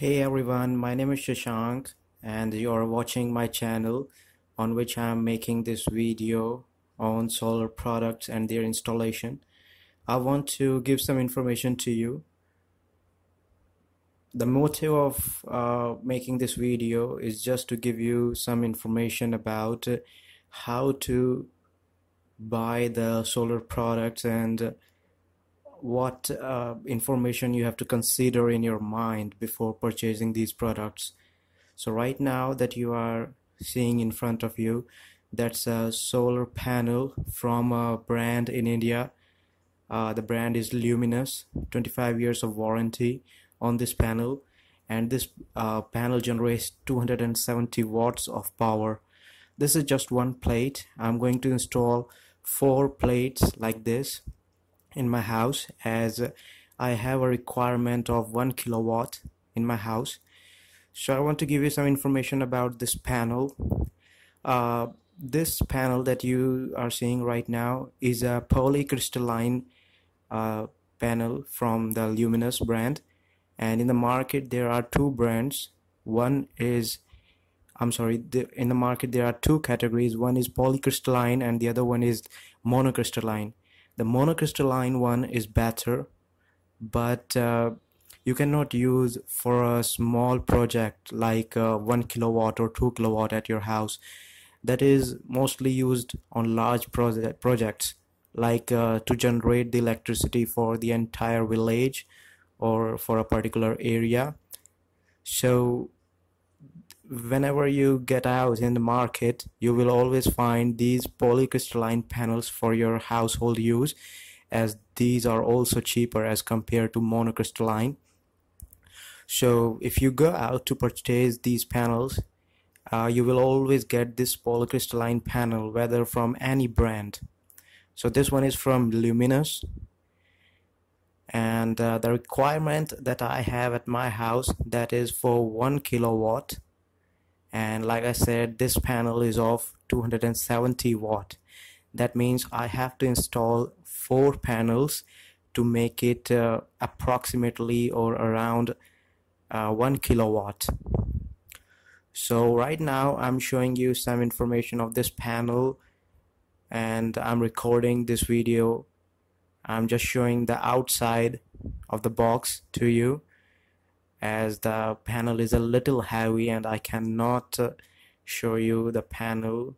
Hey everyone, my name is Shashank and you're watching my channel on which I'm making this video on solar products and their installation. I want to give some information to you. The motive of uh, making this video is just to give you some information about how to buy the solar products and what uh, information you have to consider in your mind before purchasing these products. So right now that you are seeing in front of you, that's a solar panel from a brand in India. Uh, the brand is Luminous, 25 years of warranty on this panel and this uh, panel generates 270 watts of power. This is just one plate. I'm going to install four plates like this in my house as I have a requirement of 1 kilowatt in my house. So I want to give you some information about this panel. Uh, this panel that you are seeing right now is a polycrystalline uh, panel from the Luminous brand. And in the market there are two brands. One is I'm sorry the, in the market there are two categories. One is polycrystalline and the other one is monocrystalline the monocrystalline one is better but uh, you cannot use for a small project like uh, 1 kilowatt or 2 kilowatt at your house. That is mostly used on large project projects like uh, to generate the electricity for the entire village or for a particular area. So whenever you get out in the market you will always find these polycrystalline panels for your household use as these are also cheaper as compared to monocrystalline. So if you go out to purchase these panels uh, you will always get this polycrystalline panel whether from any brand. So this one is from Luminous. And uh, the requirement that I have at my house that is for one kilowatt and like I said this panel is of 270 watt. That means I have to install four panels to make it uh, approximately or around uh, one kilowatt. So right now I'm showing you some information of this panel and I'm recording this video. I'm just showing the outside of the box to you as the panel is a little heavy and I cannot uh, show you the panel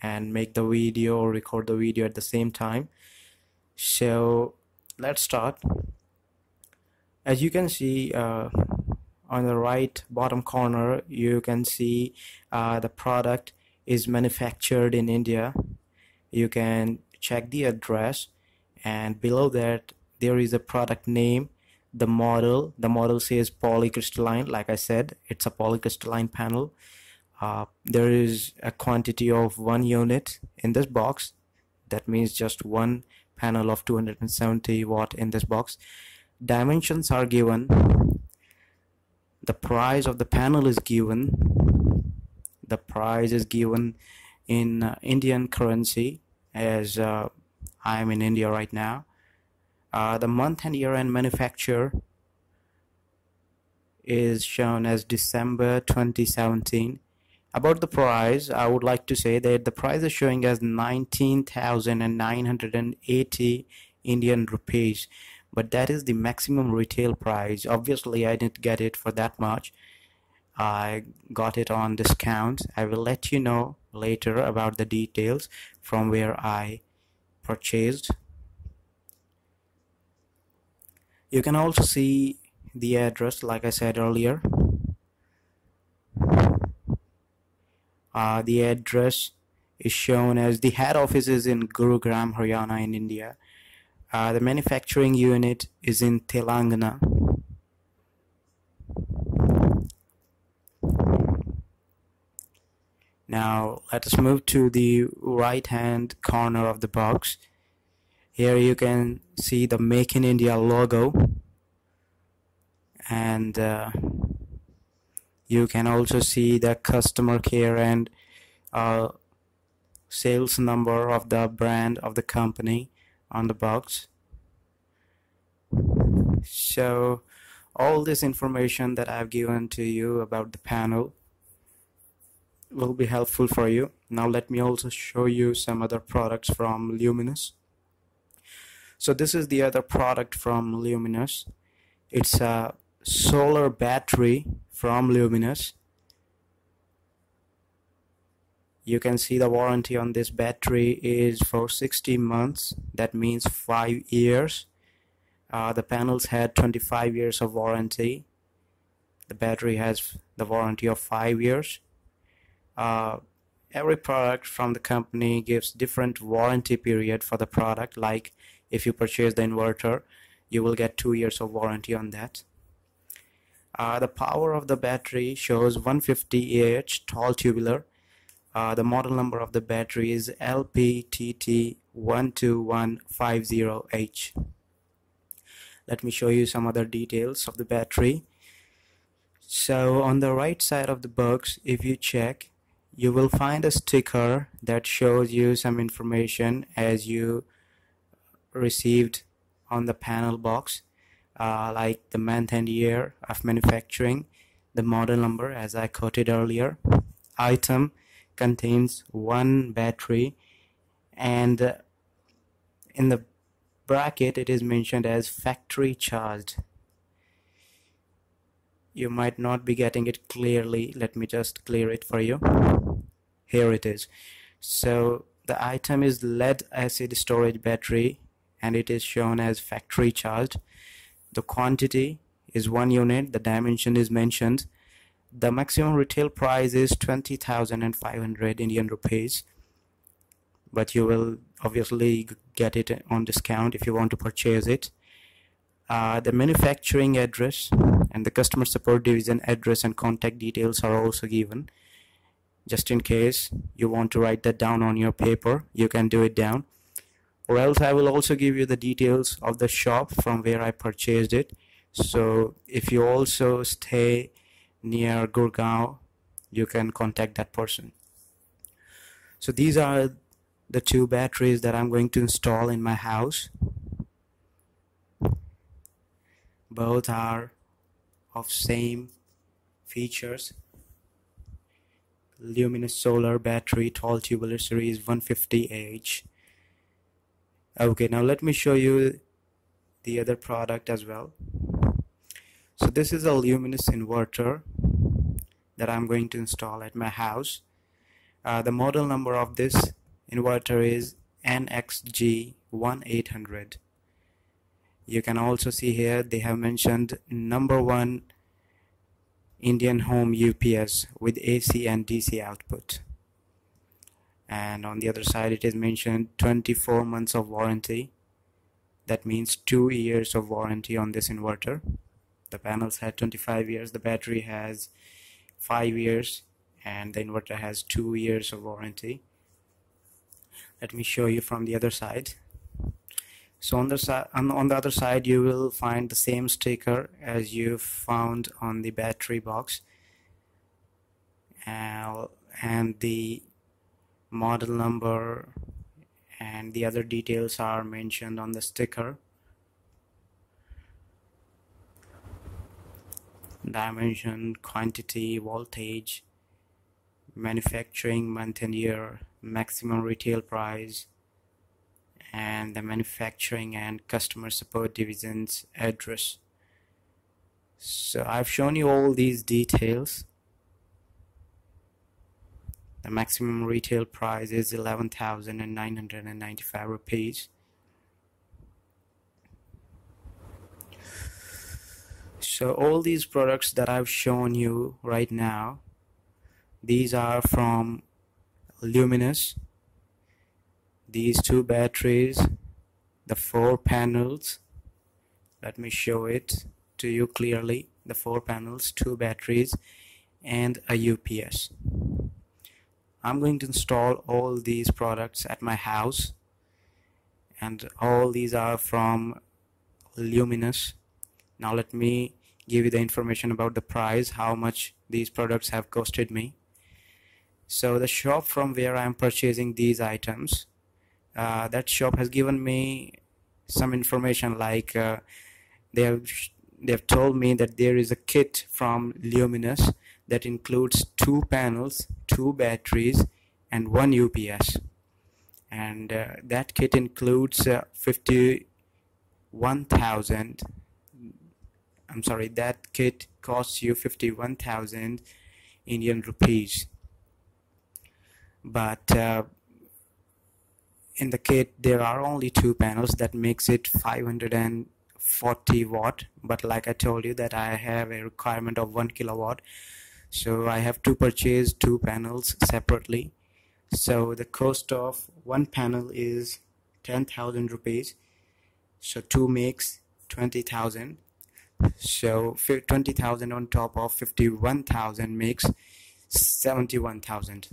and make the video or record the video at the same time. So let's start. As you can see uh, on the right bottom corner you can see uh, the product is manufactured in India. You can check the address and below that there is a product name the model the model says polycrystalline. Like I said it's a polycrystalline panel. Uh, there is a quantity of one unit in this box. That means just one panel of 270 watt in this box. Dimensions are given. The price of the panel is given. The price is given in uh, Indian currency as uh, I am in India right now uh, the month and year end manufacture is shown as December 2017 about the price I would like to say that the price is showing as 19,980 Indian rupees. But that is the maximum retail price. Obviously I didn't get it for that much. I got it on discount. I will let you know later about the details from where I purchased you can also see the address like I said earlier. Uh, the address is shown as the head office is in Gurugram Haryana in India. Uh, the manufacturing unit is in Telangana. Now let us move to the right hand corner of the box here you can see the make in India logo. And uh, you can also see the customer care and uh, sales number of the brand of the company on the box. So all this information that I've given to you about the panel will be helpful for you. Now let me also show you some other products from Luminous so this is the other product from Luminous. It's a solar battery from Luminous. You can see the warranty on this battery is for 60 months. That means five years. Uh, the panels had 25 years of warranty. The battery has the warranty of five years. Uh, every product from the company gives different warranty period for the product like if you purchase the inverter you will get two years of warranty on that uh, the power of the battery shows 150 Ah tall tubular uh, the model number of the battery is LPTT12150H. Let me show you some other details of the battery. So on the right side of the box, if you check, you will find a sticker that shows you some information as you received on the panel box, uh, like the month and year of manufacturing, the model number as I quoted earlier, item, contains one battery and in the bracket it is mentioned as factory charged. You might not be getting it clearly. Let me just clear it for you. Here it is. So the item is lead acid storage battery and it is shown as factory charged. The quantity is one unit. The dimension is mentioned. The maximum retail price is 20,500 Indian rupees. But you will obviously get it on discount if you want to purchase it. Uh, the manufacturing address and the customer support division address and contact details are also given. Just in case you want to write that down on your paper you can do it down or else I will also give you the details of the shop from where I purchased it. So if you also stay near Gurgaon you can contact that person. So these are the two batteries that I'm going to install in my house. Both are of same features. Luminous solar battery tall tubular series 150H okay now let me show you the other product as well. So this is a luminous inverter that I'm going to install at my house. Uh, the model number of this inverter is NXG1800 you can also see here they have mentioned number one Indian home UPS with AC and DC output and on the other side it is mentioned 24 months of warranty. That means two years of warranty on this inverter. The panels had 25 years the battery has 5 years and the inverter has 2 years of warranty. Let me show you from the other side. So on the side on, on the other side you will find the same sticker as you found on the battery box. Uh, and the model number and the other details are mentioned on the sticker dimension, quantity, voltage, manufacturing month and year, maximum retail price, and the manufacturing and customer support division's address. So I've shown you all these details. The maximum retail price is 11,995 rupees. so all these products that I've shown you right now these are from Luminous. These two batteries the four panels let me show it to you clearly. The four panels two batteries and a UPS I'm going to install all these products at my house. And all these are from Luminous. Now let me give you the information about the price how much these products have costed me. So the shop from where I'm purchasing these items uh, that shop has given me some information like uh, they have they've told me that there is a kit from Luminous that includes two panels, two batteries, and one UPS. And uh, that kit includes uh, 51,000. I'm sorry, that kit costs you 51,000 Indian rupees. But uh, in the kit, there are only two panels that makes it 540 watt. But like I told you that I have a requirement of one kilowatt so I have to purchase two panels separately. So the cost of one panel is 10,000 rupees. So two makes 20,000 so 20,000 on top of 51,000 makes 71,000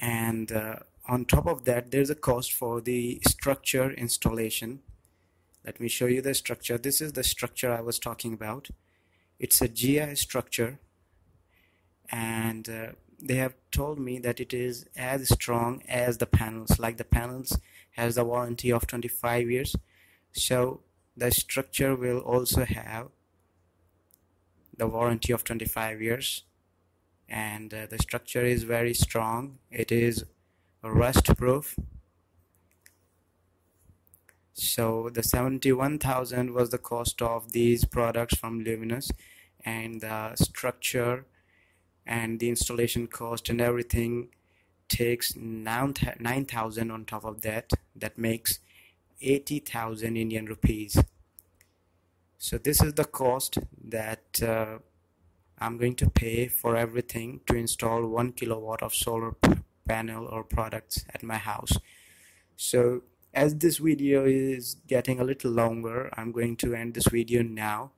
and uh, on top of that there's a cost for the structure installation. Let me show you the structure. This is the structure I was talking about it's a GI structure and uh, they have told me that it is as strong as the panels like the panels has the warranty of 25 years. So the structure will also have the warranty of 25 years and uh, the structure is very strong. It is rust proof so the 71,000 was the cost of these products from Luminous and the structure and the installation cost and everything takes 9,000 on top of that that makes 80,000 Indian rupees. So this is the cost that uh, I'm going to pay for everything to install one kilowatt of solar panel or products at my house. So as this video is getting a little longer I'm going to end this video now.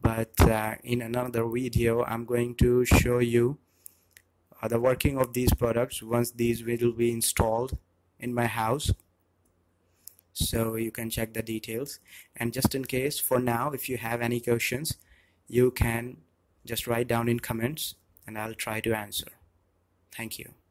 But uh, in another video I'm going to show you uh, the working of these products once these will be installed in my house. So you can check the details. And just in case for now if you have any questions you can just write down in comments and I'll try to answer. Thank you